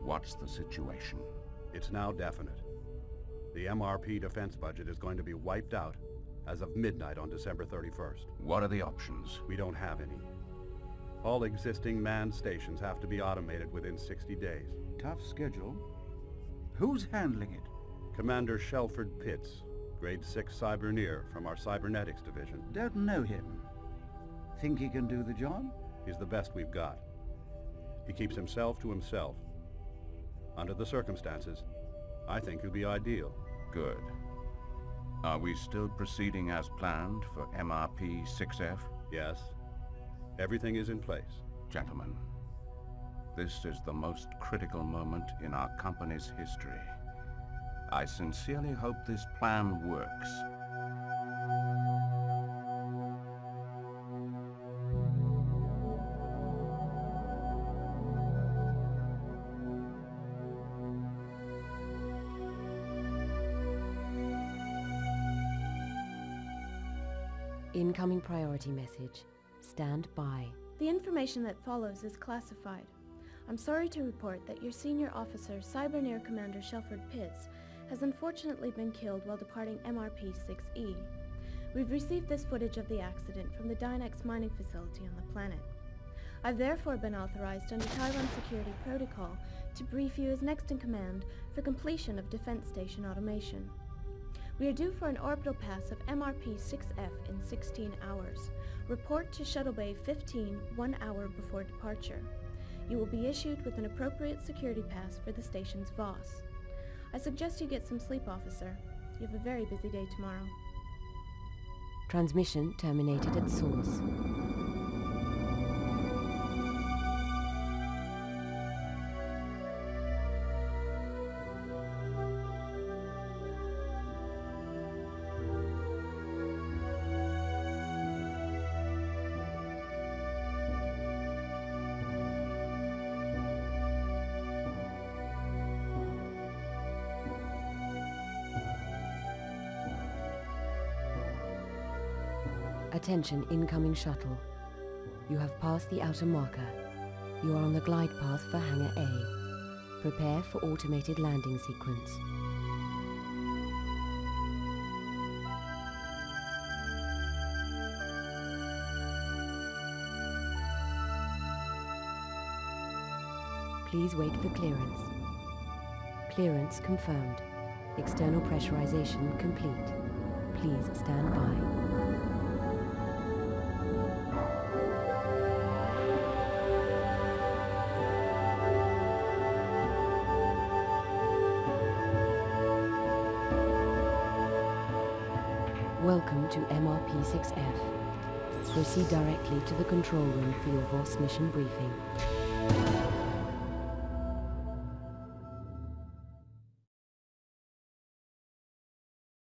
What's the situation? It's now definite. The MRP defense budget is going to be wiped out as of midnight on December 31st. What are the options? We don't have any. All existing manned stations have to be automated within 60 days. Tough schedule. Who's handling it? Commander Shelford Pitts, Grade 6 Cyberneer from our Cybernetics Division. Don't know him. Think he can do the job? He's the best we've got. He keeps himself to himself. Under the circumstances, I think he'll be ideal. Good. Are we still proceeding as planned for MRP 6F? Yes. Everything is in place. Gentlemen, this is the most critical moment in our company's history. I sincerely hope this plan works. Incoming priority message. Stand by. The information that follows is classified. I'm sorry to report that your senior officer, Cyberneer Commander Shelford Pitts, has unfortunately been killed while departing MRP-6E. We've received this footage of the accident from the Dynex mining facility on the planet. I've therefore been authorized under Tyrant Security Protocol to brief you as next in command for completion of defense station automation. We are due for an orbital pass of MRP-6F in 16 hours. Report to Shuttle Bay 15 one hour before departure. You will be issued with an appropriate security pass for the station's VOS. I suggest you get some sleep, officer. You have a very busy day tomorrow. Transmission terminated at source. Attention incoming shuttle. You have passed the outer marker. You are on the glide path for Hangar A. Prepare for automated landing sequence. Please wait for clearance. Clearance confirmed. External pressurization complete. Please stand by. Welcome to MRP-6F. Proceed directly to the control room for your VOS mission briefing.